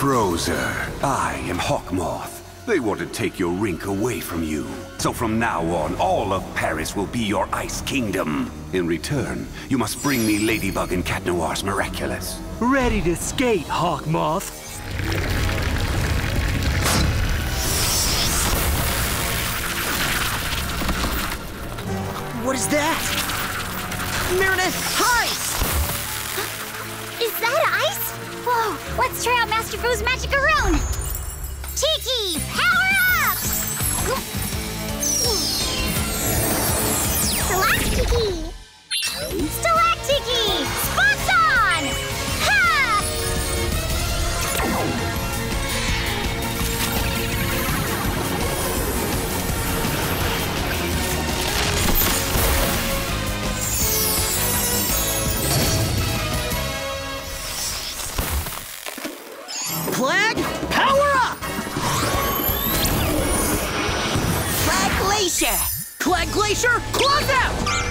Frozer. I am Hawk Moth. They want to take your rink away from you. So from now on, all of Paris will be your Ice Kingdom. In return, you must bring me Ladybug and Cat Noir's Miraculous. Ready to skate, Hawk Moth. What is that? Marinette, ice! Is that ice? Whoa, let's try out Master Fu's Magikarone! Tikki, power up! Flag Glacier! Glacier, close out!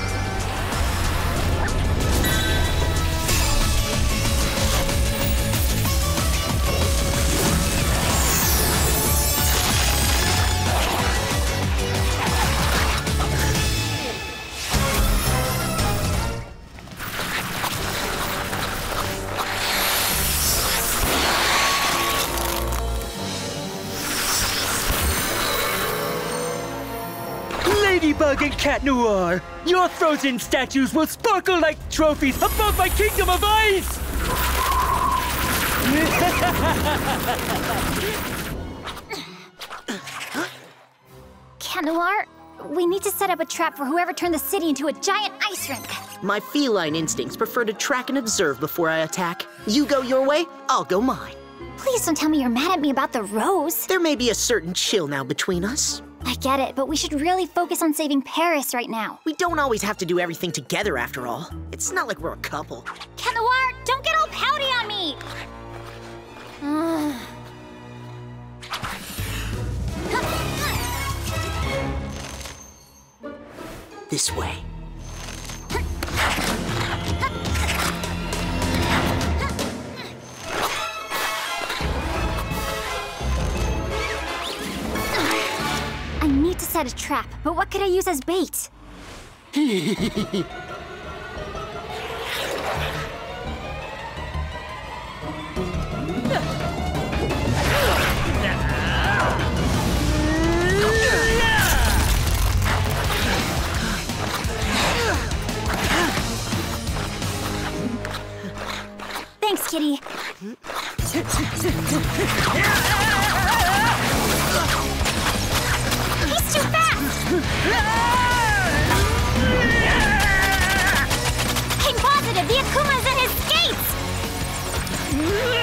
Ladybug and Cat Noir, your frozen statues will sparkle like trophies above my kingdom of ice! Cat Noir, we need to set up a trap for whoever turned the city into a giant ice rink. My feline instincts prefer to track and observe before I attack. You go your way, I'll go mine. Please don't tell me you're mad at me about the rose. There may be a certain chill now between us. I get it, but we should really focus on saving Paris right now. We don't always have to do everything together after all. It's not like we're a couple. Noir, don't get all pouty on me! This way. Set a trap, but what could I use as bait? Thanks, Kitty. I'm positive the Akuma's in his skates!